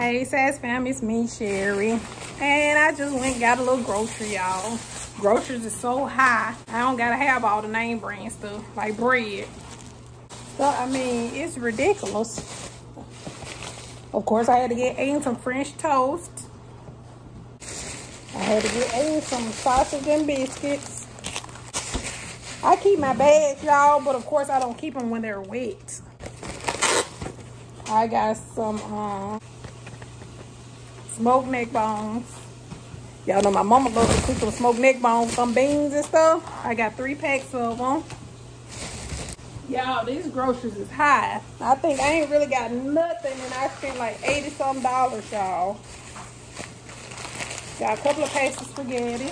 Hey, Sass fam, it's me, Sherry. And I just went got a little grocery, y'all. Groceries is so high. I don't gotta have all the name brand stuff, like bread. So, I mean, it's ridiculous. Of course, I had to get Aiden some French toast. I had to get Aiden some sausage and biscuits. I keep my bags, y'all, but of course I don't keep them when they're wet. I got some um, smoked neck bones. Y'all know my mama loves to cook some smoked neck bones, some beans and stuff. I got three packs of them. Y'all, these groceries is high. I think I ain't really got nothing and I spent like 80 some dollars, y'all. Got a couple of packs of spaghetti.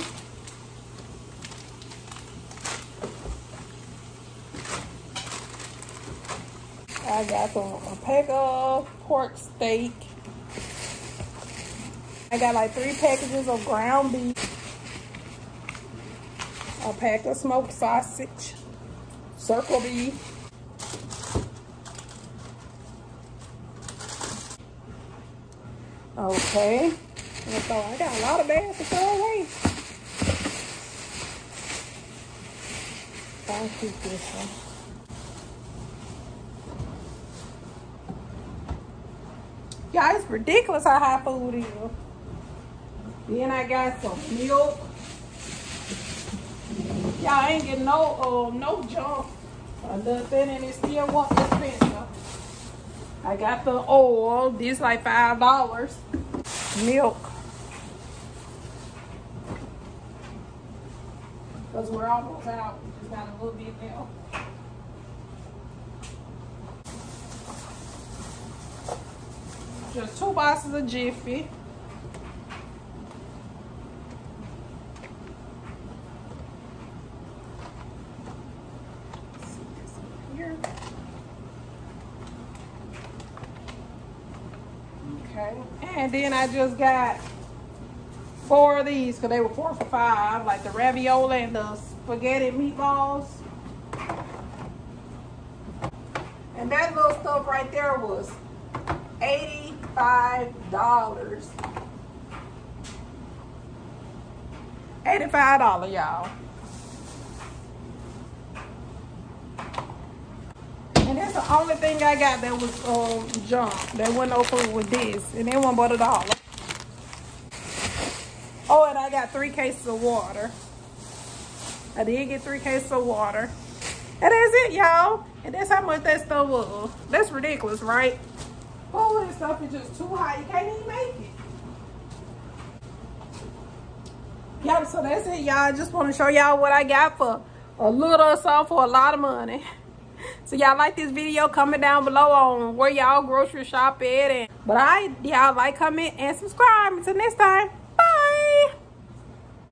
I got some a pack of pork steak. I got like three packages of ground beef. A pack of smoked sausage. Circle beef. Okay. So I got a lot of bags to throw away. I'll keep this one. Y'all, it's ridiculous how high food is. Then I got some milk. Y'all ain't getting no uh, no junk or nothing, and it still won't expensive. I got the oil. This like five dollars. Milk. Cause we're almost out. We just got a little bit now. Just two boxes of Jiffy. Okay. And then I just got four of these because they were four for five, like the ravioli and the spaghetti meatballs. And that little stuff right there was $85. $85, y'all. And that's the only thing I got that was um, junk. That wasn't no food with this. And it wasn't but a dollar. Oh, and I got three cases of water. I did get three cases of water. And that's it, y'all. And that's how much that stuff was. That's ridiculous, right? All this stuff is just too high. You can't even make it. Yep, so that's it, y'all. I just want to show y'all what I got for a little or something for a lot of money. So y'all like this video, comment down below on where y'all grocery shop at. And, but I, y'all like, comment, and subscribe. Until next time.